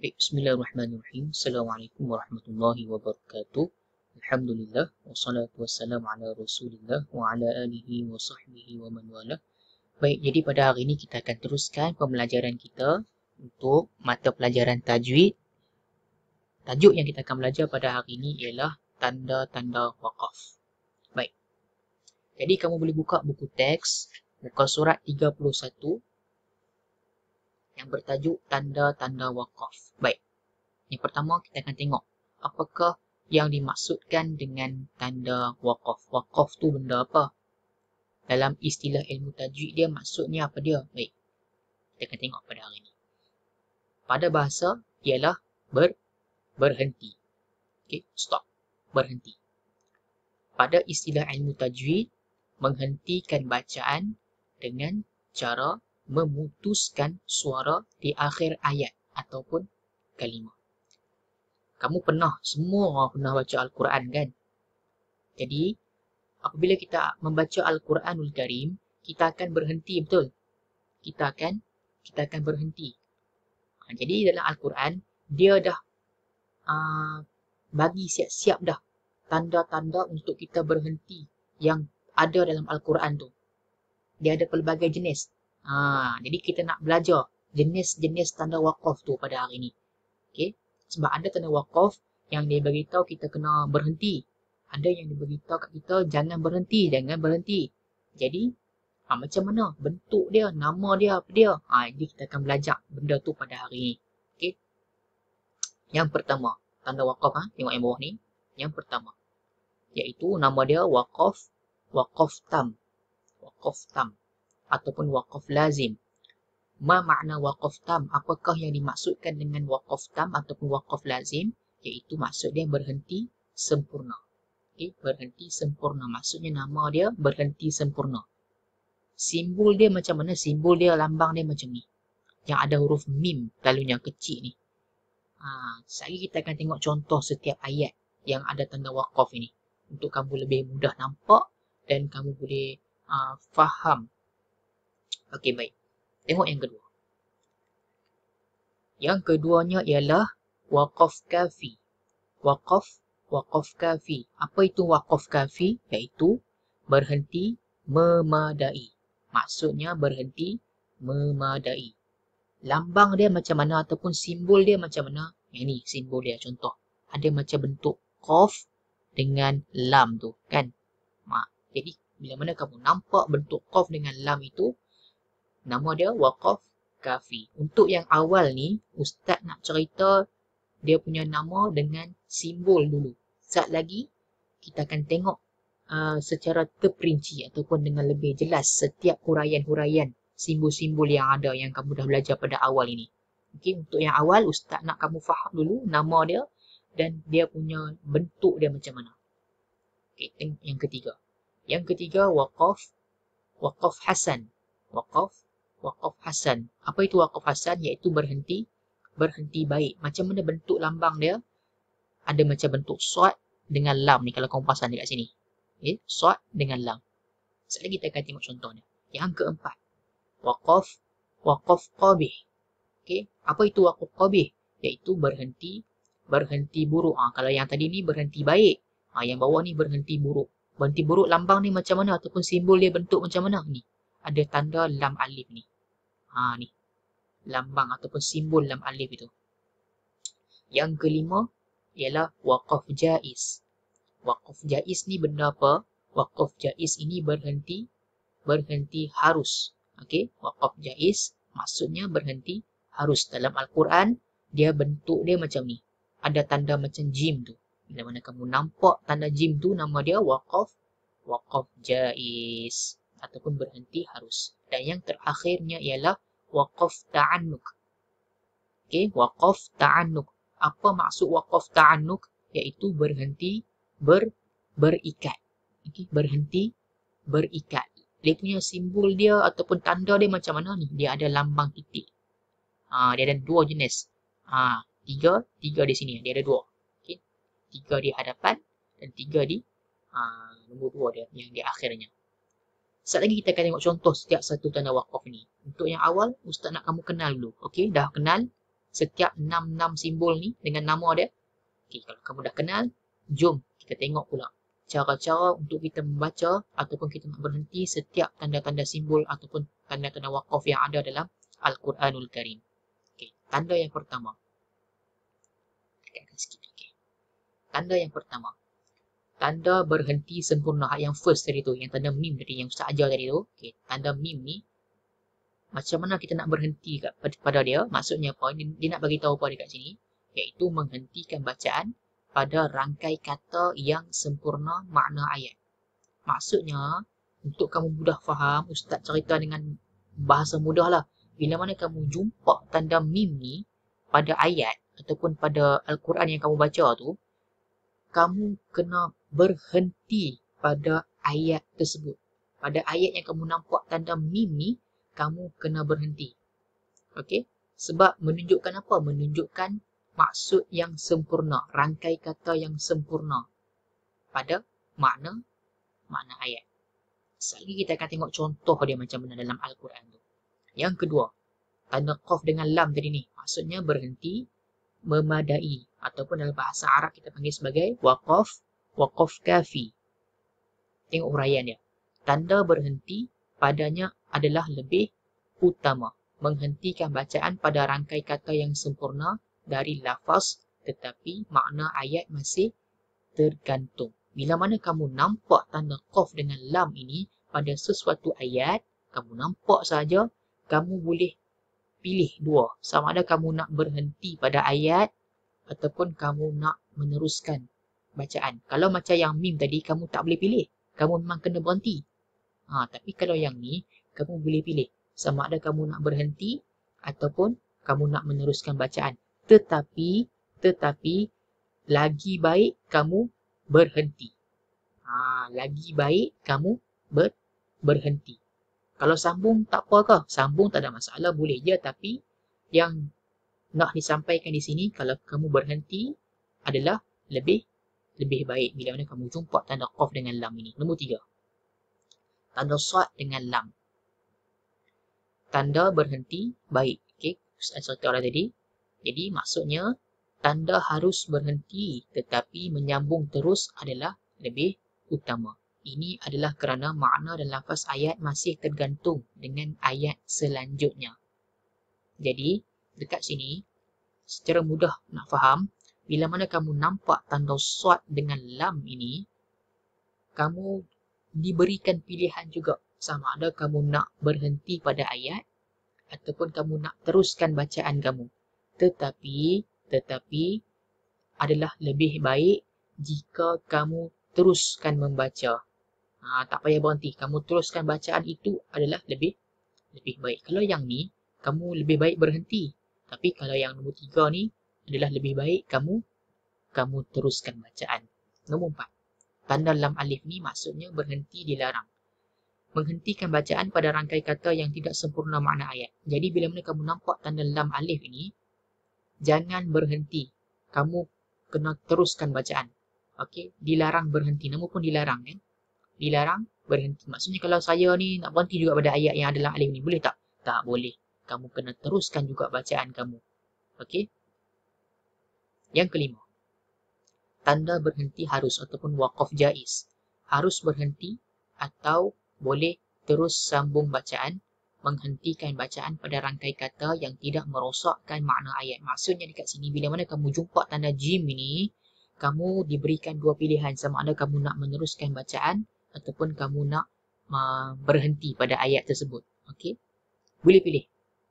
Baik, Bismillahirrahmanirrahim. Assalamualaikum warahmatullahi wabarakatuh. Alhamdulillah wassalatu wassalamu ala Rasulillah wa ala alihi wa sahbihi wa man wala. Baik, jadi pada hari ini kita akan teruskan pembelajaran kita untuk mata pelajaran tajwid. Tajuk yang kita akan belajar pada hari ini ialah tanda-tanda waqaf. Baik. Jadi kamu boleh buka buku teks muka surat 31 yang bertajuk tanda-tanda wakaf. Baik. Yang pertama kita akan tengok apakah yang dimaksudkan dengan tanda wakaf. Wakaf tu benda apa? Dalam istilah ilmu tajwid dia maksudnya apa dia? Baik. Kita akan tengok pada hari ini. Pada bahasa ialah ber berhenti. Okey, stop. Berhenti. Pada istilah ilmu tajwid menghentikan bacaan dengan cara memutuskan suara di akhir ayat ataupun kalimah. Kamu pernah, semua orang pernah baca Al-Quran kan? Jadi, apabila kita membaca Al-Quranul Karim, kita akan berhenti, betul? Kita akan kita akan berhenti. Ha, jadi dalam Al-Quran, dia dah uh, bagi siap-siap dah tanda-tanda untuk kita berhenti yang ada dalam Al-Quran tu. Dia ada pelbagai jenis. Ha, jadi kita nak belajar jenis-jenis tanda wakaf tu pada hari ni. Okay? Sebab ada tanda wakaf yang dia beritahu kita kena berhenti. Ada yang dia beritahu kat kita jangan berhenti, jangan berhenti. Jadi, ha, macam mana bentuk dia, nama dia, apa dia. Ha, jadi kita akan belajar benda tu pada hari ni. Okay? Yang pertama, tanda wakaf, ha? tengok yang bawah ni. Yang pertama, iaitu nama dia wakaf, wakaf tam. Wakaf tam ataupun waqaf lazim. Ma makna waqaf tam? Apakah yang dimaksudkan dengan waqaf tam ataupun waqaf lazim? Iaitu maksud dia berhenti sempurna. Okay, berhenti sempurna. Maksudnya nama dia berhenti sempurna. Simbol dia macam mana? Simbol dia, lambang dia macam ni. Yang ada huruf mim, lalunya kecil ni. Ha, sekali kita akan tengok contoh setiap ayat yang ada tanda waqaf ini. Untuk kamu lebih mudah nampak dan kamu boleh uh, faham Okey, baik. Tengok yang kedua. Yang keduanya ialah waqaf kafi. Waqaf, waqaf kafi. Apa itu waqaf kafi? Iaitu berhenti memadai. Maksudnya berhenti memadai. Lambang dia macam mana ataupun simbol dia macam mana? Yang ni simbol dia contoh. Ada macam bentuk qaf dengan lam tu kan? Ma. Jadi bila mana kamu nampak bentuk qaf dengan lam itu, Nama dia Waqaf Kafi. Untuk yang awal ni, Ustaz nak cerita dia punya nama dengan simbol dulu. Saat lagi, kita akan tengok uh, secara terperinci ataupun dengan lebih jelas setiap huraian-huraian simbol-simbol yang ada yang kamu dah belajar pada awal ini. Okay, untuk yang awal, Ustaz nak kamu faham dulu nama dia dan dia punya bentuk dia macam mana. Tengok yang ketiga. Yang ketiga, Waqaf Waqaf Hasan. Waqaf wakaf hasan. Apa itu wakaf hasan? Iaitu berhenti, berhenti baik. Macam mana bentuk lambang dia? Ada macam bentuk suat dengan lam ni kalau kamu pasang dekat sini. Okay? Suat dengan lam. Sekali kita akan tengok contohnya. Yang keempat. Wakaf, wakaf qabih. Okay? Apa itu wakaf qabih? Iaitu berhenti, berhenti buruk. Ha, kalau yang tadi ni berhenti baik. Ha, yang bawah ni berhenti buruk. Berhenti buruk lambang ni macam mana? Ataupun simbol dia bentuk macam mana? Ni. Ada tanda lam alif ni. Ha ni. Lambang ataupun simbol dalam alif itu. Yang kelima ialah waqaf jaiz. Waqaf jaiz ni benda apa? Waqaf jaiz ini berhenti berhenti harus. Okey, waqaf jaiz maksudnya berhenti harus dalam al-Quran dia bentuk dia macam ni. Ada tanda macam jim tu. Bila mana kamu nampak tanda jim tu nama dia waqaf waqaf jaiz ataupun berhenti harus. Dan yang terakhirnya ialah waqaf ta'annuk. Okey, waqaf ta'annuk. Apa maksud waqaf ta'annuk? Iaitu berhenti ber berikat. Okey, berhenti berikat. Dia punya simbol dia ataupun tanda dia macam mana ni? Dia ada lambang titik. Ha, dia ada dua jenis. Ha, tiga, tiga di sini. Dia ada dua. Okey. Tiga di hadapan dan tiga di ha, nombor dua dia yang di akhirnya. Sekejap lagi kita akan tengok contoh setiap satu tanda wakaf ni. Untuk yang awal, Ustaz nak kamu kenal dulu. Okey, dah kenal? setiap enam-enam simbol ni dengan nama dia. Okey, kalau kamu dah kenal, jom kita tengok pula cara-cara untuk kita membaca ataupun kita nak berhenti setiap tanda-tanda simbol ataupun tanda-tanda waqaf yang ada dalam Al-Quranul Karim. Okey, tanda yang pertama. Dekatkan sikit. Okey. Tanda yang pertama. Tanda berhenti sempurna yang first tadi tu, yang tanda mim tadi, yang Ustaz ajar tadi tu. Okey, tanda mim ni macam mana kita nak berhenti kat, pada dia? Maksudnya apa? Dia, dia nak bagi tahu apa dekat sini? Iaitu menghentikan bacaan pada rangkai kata yang sempurna makna ayat. Maksudnya, untuk kamu mudah faham, Ustaz cerita dengan bahasa mudah lah. Bila mana kamu jumpa tanda mim ni pada ayat ataupun pada Al-Quran yang kamu baca tu, kamu kena berhenti pada ayat tersebut. Pada ayat yang kamu nampak tanda mim ni, kamu kena berhenti. Okey? Sebab menunjukkan apa? Menunjukkan maksud yang sempurna, rangkai kata yang sempurna pada makna makna ayat. Sekali kita akan tengok contoh dia macam mana dalam Al-Quran tu. Yang kedua, tanda qaf dengan lam tadi ni, maksudnya berhenti memadai ataupun dalam bahasa Arab kita panggil sebagai waqaf, waqaf kafi. Tengok huraian dia. Tanda berhenti padanya adalah lebih utama. Menghentikan bacaan pada rangkai kata yang sempurna dari lafaz tetapi makna ayat masih tergantung. Bila mana kamu nampak tanda qaf dengan lam ini pada sesuatu ayat, kamu nampak saja, kamu boleh pilih dua. Sama ada kamu nak berhenti pada ayat ataupun kamu nak meneruskan bacaan. Kalau macam yang mim tadi, kamu tak boleh pilih. Kamu memang kena berhenti. Ha, tapi kalau yang ni, kamu boleh pilih. Sama ada kamu nak berhenti ataupun kamu nak meneruskan bacaan tetapi tetapi lagi baik kamu berhenti. Ha, lagi baik kamu ber, berhenti. Kalau sambung tak apa ke? Sambung tak ada masalah, boleh je. Tapi yang nak disampaikan di sini, kalau kamu berhenti adalah lebih lebih baik bila mana kamu jumpa tanda qaf dengan lam ini. Nombor tiga. Tanda sad dengan lam. Tanda berhenti baik. Okay. Saya cerita tadi. Jadi maksudnya tanda harus berhenti tetapi menyambung terus adalah lebih utama. Ini adalah kerana makna dan lafaz ayat masih tergantung dengan ayat selanjutnya. Jadi dekat sini secara mudah nak faham bila mana kamu nampak tanda suat dengan lam ini kamu diberikan pilihan juga sama ada kamu nak berhenti pada ayat ataupun kamu nak teruskan bacaan kamu tetapi tetapi adalah lebih baik jika kamu teruskan membaca. Ha, tak payah berhenti. Kamu teruskan bacaan itu adalah lebih lebih baik. Kalau yang ni, kamu lebih baik berhenti. Tapi kalau yang nombor tiga ni adalah lebih baik kamu kamu teruskan bacaan. Nombor empat. Tanda lam alif ni maksudnya berhenti dilarang. Menghentikan bacaan pada rangkai kata yang tidak sempurna makna ayat. Jadi bila mana kamu nampak tanda lam alif ini, jangan berhenti. Kamu kena teruskan bacaan. Okey, dilarang berhenti. Nama pun dilarang kan? Dilarang berhenti. Maksudnya kalau saya ni nak berhenti juga pada ayat yang adalah alif ni, boleh tak? Tak boleh. Kamu kena teruskan juga bacaan kamu. Okey? Yang kelima. Tanda berhenti harus ataupun waqaf jais. Harus berhenti atau boleh terus sambung bacaan menghentikan bacaan pada rangkai kata yang tidak merosakkan makna ayat. Maksudnya dekat sini, bila mana kamu jumpa tanda jim ini, kamu diberikan dua pilihan. Sama ada kamu nak meneruskan bacaan ataupun kamu nak uh, berhenti pada ayat tersebut. Okey, Boleh pilih.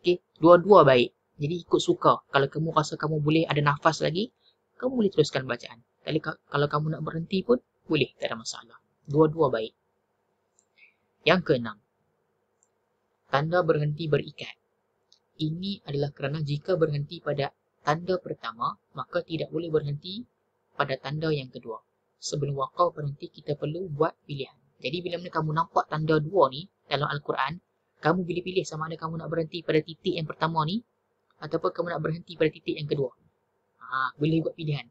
Okey, Dua-dua baik. Jadi ikut suka. Kalau kamu rasa kamu boleh ada nafas lagi, kamu boleh teruskan bacaan. Tapi kalau kamu nak berhenti pun, boleh. Tak ada masalah. Dua-dua baik. Yang keenam tanda berhenti berikat. Ini adalah kerana jika berhenti pada tanda pertama, maka tidak boleh berhenti pada tanda yang kedua. Sebelum wakau berhenti, kita perlu buat pilihan. Jadi bila mana kamu nampak tanda dua ni dalam Al-Quran, kamu boleh pilih sama ada kamu nak berhenti pada titik yang pertama ni ataupun kamu nak berhenti pada titik yang kedua. Ha, boleh buat pilihan.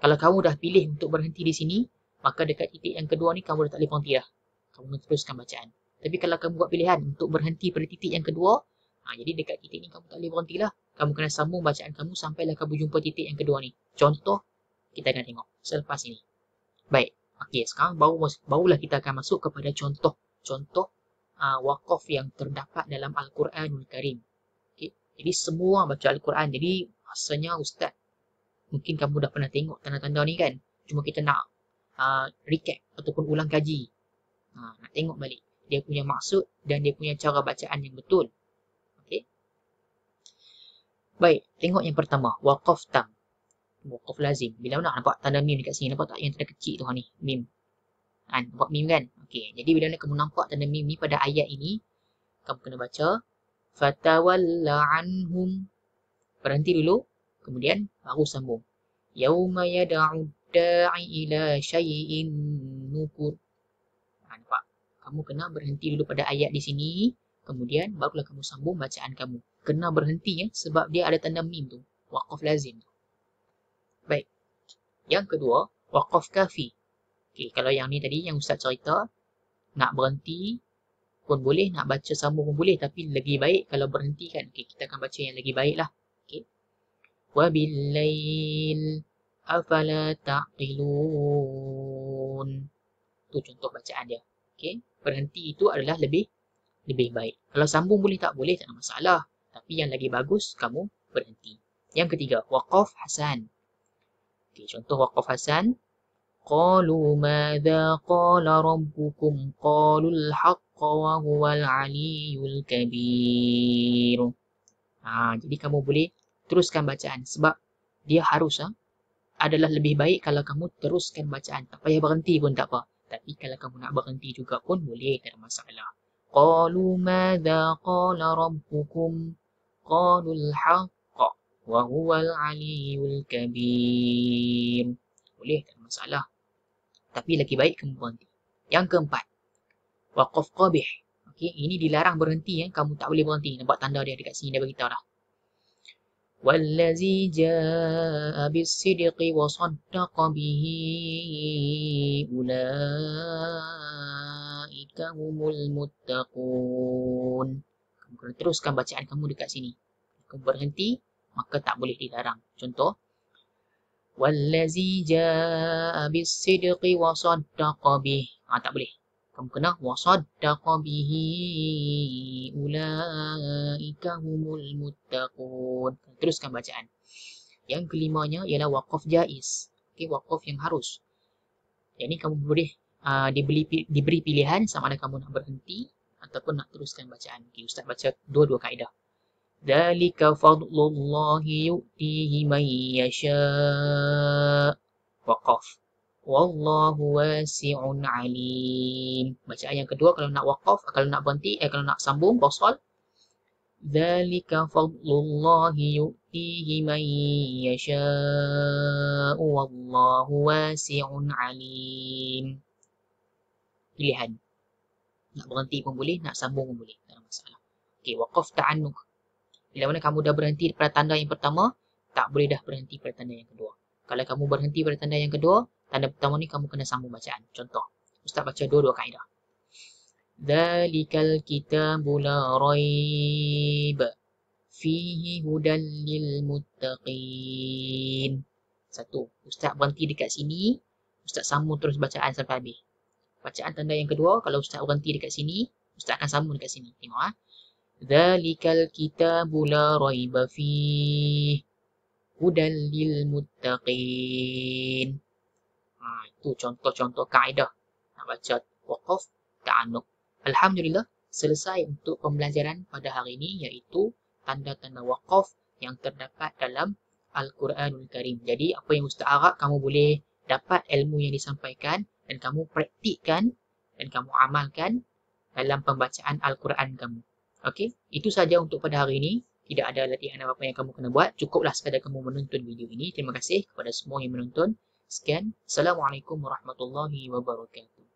Kalau kamu dah pilih untuk berhenti di sini, maka dekat titik yang kedua ni kamu dah tak boleh berhenti dah. Kamu meneruskan bacaan. Tapi kalau kamu buat pilihan untuk berhenti pada titik yang kedua, ha, jadi dekat titik ni kamu tak boleh berhenti lah. kamu kena sambung bacaan kamu sampailah kamu jumpa titik yang kedua ni. Contoh, kita akan tengok selepas ini. Baik, okey sekarang baru barulah kita akan masuk kepada contoh contoh uh, wakaf yang terdapat dalam Al-Quranul Karim. Okay. Jadi semua baca Al-Quran. Jadi rasanya Ustaz, mungkin kamu dah pernah tengok tanda-tanda ni kan? Cuma kita nak uh, recap ataupun ulang kaji. Uh, nak tengok balik dia punya maksud dan dia punya cara bacaan yang betul. Okay. Baik, tengok yang pertama. Waqaf tam. Waqaf lazim. Bila nak nampak tanda mim dekat sini? Nampak tak yang tanda kecil tu ha, ni? Mim. Ha, nampak mim kan? Okey. Jadi bila nak kamu nampak tanda mim ni pada ayat ini, kamu kena baca. Fatawalla anhum. Berhenti dulu. Kemudian baru sambung. Yawma yada'u da'i ila syai'in nukur. Ha, nampak? Kamu kena berhenti dulu pada ayat di sini. Kemudian barulah kamu sambung bacaan kamu. Kena berhenti ya sebab dia ada tanda mim tu. Waqaf lazim tu. Baik. Yang kedua, waqaf kafi. Okey, kalau yang ni tadi yang Ustaz cerita, nak berhenti pun boleh, nak baca sambung pun boleh. Tapi lebih baik kalau berhenti kan. Okey, kita akan baca yang lagi baik lah. Okey. Wabillail afala ta'qilun. Tu contoh bacaan dia. Okey. Berhenti itu adalah lebih lebih baik. Kalau sambung boleh tak boleh tak ada masalah. Tapi yang lagi bagus kamu berhenti. Yang ketiga, waqaf hasan. Okey, contoh waqaf hasan. Qalu madza qala rabbukum? Qalu al-haqqa wa huwa al-aliyyul kabir. Ha, jadi kamu boleh teruskan bacaan sebab dia harus ha, adalah lebih baik kalau kamu teruskan bacaan. Tak payah berhenti pun tak apa. Tapi kalau kamu nak berhenti juga pun boleh, tak ada masalah. Qalu madza qala rabbukum? Qalu al-haqqa wa huwa al-aliyyul kabir. Boleh, tak ada masalah. Tapi lagi baik kamu berhenti. Yang keempat, waqaf qabih. Okey, ini dilarang berhenti ya. Kamu tak boleh berhenti. Nampak tanda dia dekat sini dia beritahu dah. والذي جاء بالصدق وصدق به أولئك هم المتقون kamu kena teruskan bacaan kamu dekat sini kamu berhenti maka tak boleh dilarang contoh والذي جاء بالصدق وصدق به ah tak boleh kamu kena wasaddaqa bihi ulaika humul muttaqun. Teruskan bacaan. Yang kelimanya ialah waqaf jaiz. Okey, waqaf yang harus. Yang ni kamu boleh uh, diberi diberi pilihan sama ada kamu nak berhenti ataupun nak teruskan bacaan. Okey, ustaz baca dua-dua kaedah. Dalika fadlullahi yu'tihi man yasha. Waqaf. Wallahu wasi'un alim. Bacaan yang kedua kalau nak waqaf, kalau nak berhenti, eh kalau nak sambung, bosol. Dzalika fadlullahi yu'tihi man yasha'u wallahu wasi'un alim. Pilihan. Nak berhenti pun boleh, nak sambung pun boleh. Tak ada masalah. Okey, waqaf ta'annuk. Bila mana kamu dah berhenti pada tanda yang pertama, tak boleh dah berhenti pada tanda yang kedua. Kalau kamu berhenti pada tanda yang kedua, Tanda pertama ni kamu kena sambung bacaan. Contoh. Ustaz baca dua-dua kaedah. Dhalikal kitabu la raib. Fihi hudan lil muttaqin. Satu. Ustaz berhenti dekat sini. Ustaz sambung terus bacaan sampai habis. Bacaan tanda yang kedua. Kalau Ustaz berhenti dekat sini. Ustaz akan sambung dekat sini. Tengok ha. Dhalikal kitabu la raib. Fihi hudan lil muttaqin. Ha, itu contoh-contoh kaedah nak baca waqaf ta'anuk. Alhamdulillah, selesai untuk pembelajaran pada hari ini iaitu tanda-tanda waqaf yang terdapat dalam Al-Quranul Karim. Jadi, apa yang Ustaz harap kamu boleh dapat ilmu yang disampaikan dan kamu praktikkan dan kamu amalkan dalam pembacaan Al-Quran kamu. Okey, itu saja untuk pada hari ini. Tidak ada latihan apa-apa yang kamu kena buat. Cukuplah sekadar kamu menonton video ini. Terima kasih kepada semua yang menonton. Sekian. Assalamualaikum warahmatullahi wabarakatuh.